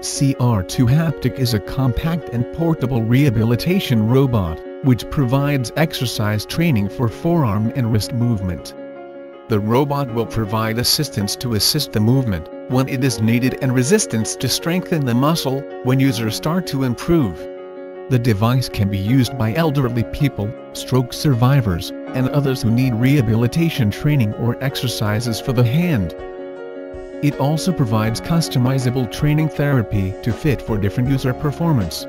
CR2 Haptic is a compact and portable rehabilitation robot, which provides exercise training for forearm and wrist movement. The robot will provide assistance to assist the movement, when it is needed and resistance to strengthen the muscle, when users start to improve. The device can be used by elderly people, stroke survivors, and others who need rehabilitation training or exercises for the hand. It also provides customizable training therapy to fit for different user performance.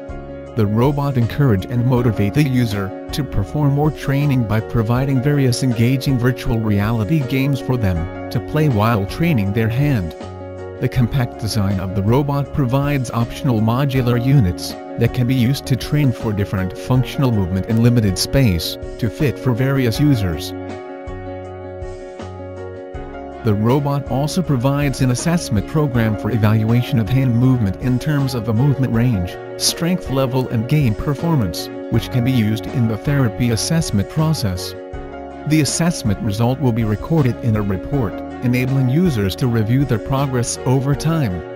The robot encourage and motivate the user to perform more training by providing various engaging virtual reality games for them to play while training their hand. The compact design of the robot provides optional modular units that can be used to train for different functional movement in limited space to fit for various users. The robot also provides an assessment program for evaluation of hand movement in terms of a movement range, strength level and game performance, which can be used in the therapy assessment process. The assessment result will be recorded in a report, enabling users to review their progress over time.